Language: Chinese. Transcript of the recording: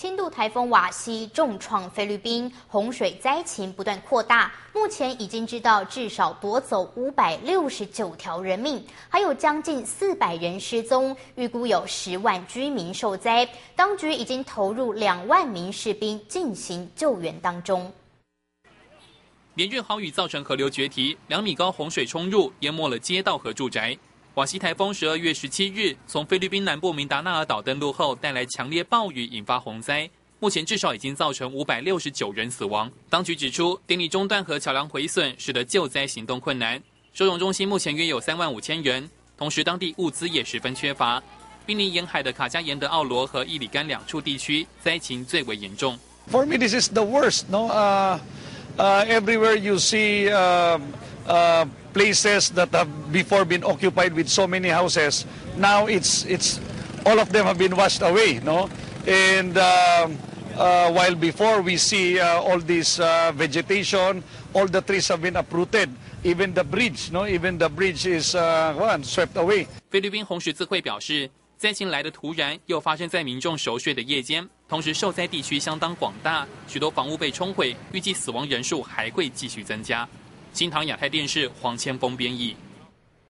轻度台风瓦西重创菲律宾，洪水灾情不断扩大。目前已经知道至少夺走五百六十九条人命，还有将近四百人失踪，预估有十万居民受灾。当局已经投入两万名士兵进行救援当中。连日豪雨造成河流决堤，两米高洪水冲入，淹没了街道和住宅。瓦西台风十二月十七日从菲律宾南部明达纳尔岛登陆后，带来强烈暴雨，引发洪灾。目前至少已经造成五百六十九人死亡。当局指出，电力中断和桥梁毁损，使得救灾行动困难。收容中心目前约有三万五千人，同时当地物资也十分缺乏。濒临沿海的卡加延德奥罗和伊里干两处地区灾情最为严重。For me, this is the worst. No, uh, uh, everywhere you see. Uh, uh, places that have before been occupied with so many houses, now it's it's all of them have been washed away, no? And um, uh, while before we see uh, all this uh, vegetation, all the trees have been uprooted. Even the bridge, no, even the bridge is uh, one swept away. 菲律宾红十字会表示，灾情来的突然，又发生在民众熟睡的夜间，同时受灾地区相当广大，许多房屋被冲毁，预计死亡人数还会继续增加。新唐亚太电视黄千峰编译。